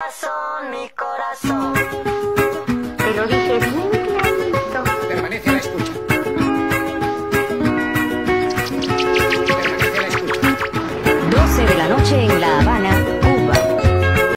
corazón, mi corazón. Te lo dije muy clarito. Permanece a la escucha. Permanece a la escucha. 12 de la noche en La Habana.